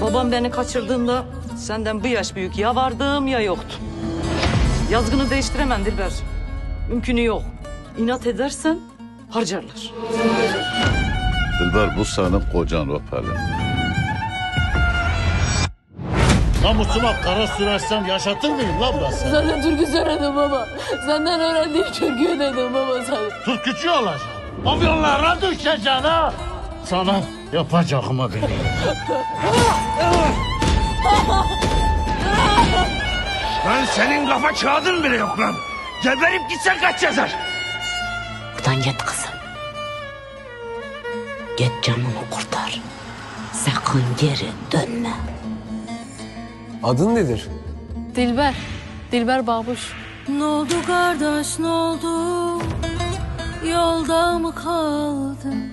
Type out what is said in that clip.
Babam beni kaçırdığında senden bir yaş büyük ya vardım ya yoktum. Yazgını değiştiremem Dilber. Mümkünü yok. İnat edersen harcarlar. Dilber bu senin kocan Röpeli. Namusuma kara sürersem yaşatır mıyım lan ben seni? Sana türkü söyledim baba. Senden öğrendiğim türküyü dedim baba sana. Türkücü olacağım. Pavyonlara düşeceksin ha. Sana yapacağımı biliyorum. Lan senin kafa kağıdın bile yok lan. Geberip gitsen kaç yazar? Buradan git kızım. Git canını kurtar. Sakın geri dönme. Adın nedir? Dilber. Dilber Babuş. Ne oldu kardeş ne oldu? Yolda mı kaldın?